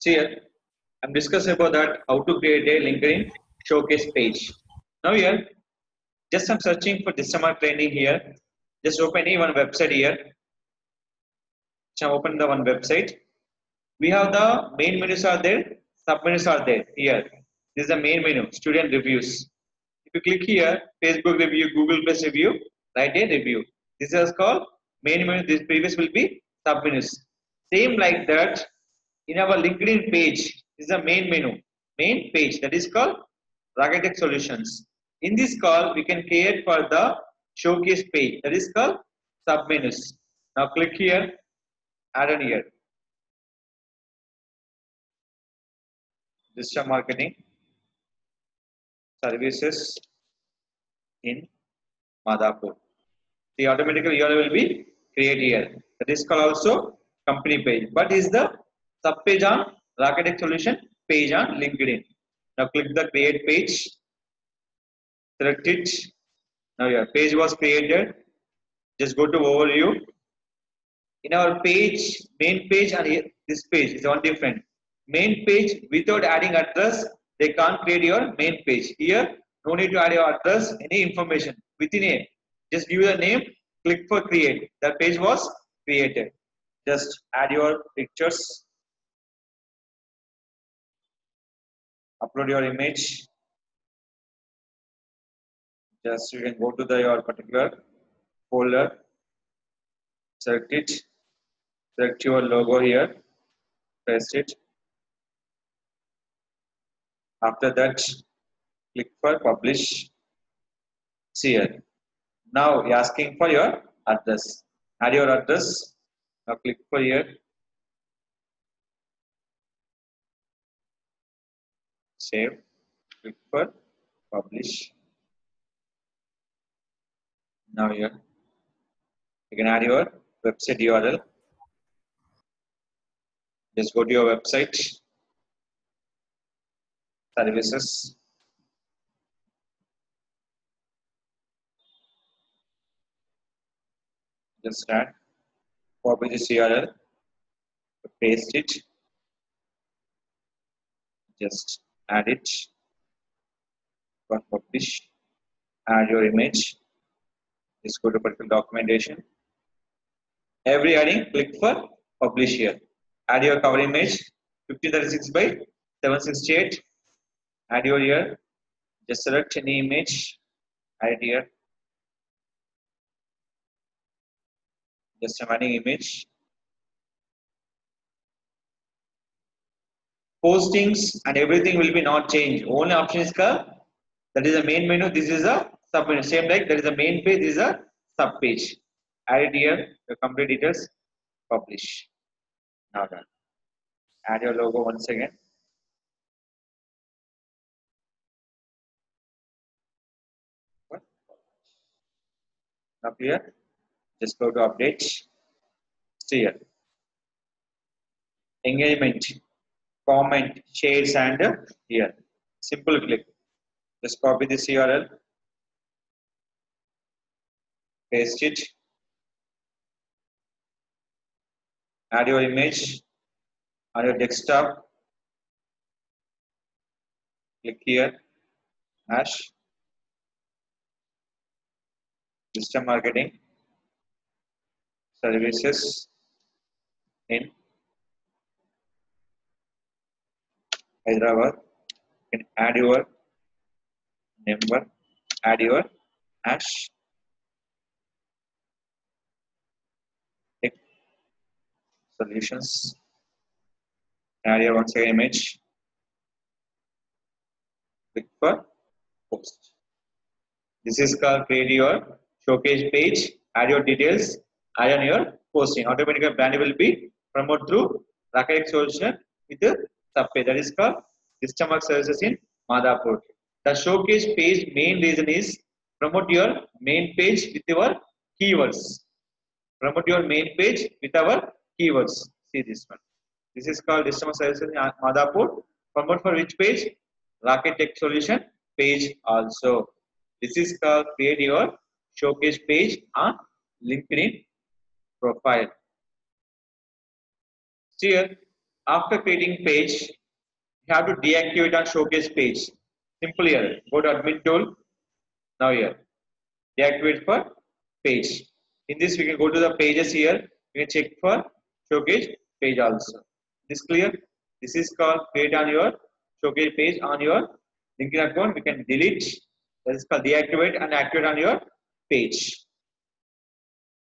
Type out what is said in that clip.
See here, I'm discussing about that how to create a LinkedIn showcase page. Now here, just I'm searching for this summer training here. Just open any one website here. So open the one website. We have the main menus are there, sub menus are there here. This is the main menu, student reviews. If you click here, Facebook review, Google Plus review, write a review. This is called main menu. This previous will be sub menus. Same like that, in our LinkedIn page is the main menu, main page that is called Rakesh Tech Solutions. In this call, we can create for the showcase page that is called sub menus. Now click here, add on here. Digital marketing services in Madhapur. The automatically URL will be create here. That is called also company page. But is the sub page on Rakesh Tech Solution page on LinkedIn. Now click the create page. Select it. Now your page was created. Just go to overview. In our page, main page and this page is one different. Main page without adding address, they can't create your main page. Here, no need to add your address, any information within it. Just give the name, click for create. The page was created. Just add your pictures, upload your image. Just you can go to the your particular folder, select it, select your logo here, paste it. After that, click for publish. See here. Now you're asking for your address. Add your address. Now click for here. Save. Click for publish. Now here you can add your website URL. Just go to your website services just add copy this URL paste it just add it. Publish add your image. Just go to particular documentation. Every adding click for publish here add your cover image 1536 by 768 add your here just select any image. Add here. Just a adding image postings and everything will be not changed. Only option is called that is the main menu. This is a sub menu. Same like that is a main page. This is a sub page. Add it here. The complete details publish. Now done. Add your logo once again. Now clear? Just go to update. See here. Engagement, comment, shares, and uh, here. Simple click. Just copy this URL. Paste it. Add your image on your desktop. Click here. Hash digital marketing services in Hyderabad. You can add your number, add your hash. Click solutions. Add your one second image. Click for post. This is called create your showcase page, add your details, add on your posting. Automatically brand will be promoted through Rakesh Tech solution with subpage that is called customer services in Madhapur. The showcase page main reason is promote your main page with your keywords. Promote your main page with our keywords. See this one. This is called customer services in Madhapur. Promote for which page? Raketech solution page also. This is called create your showcase page on LinkedIn profile. See here, after creating page, you have to deactivate on showcase page. Simple here. Go to admin tool. Now here. Deactivate for page. In this, we can go to the pages here. We can check for showcase page also. This clear? This is called create on your showcase page on your LinkedIn account. We can delete. That is called deactivate and activate on your page.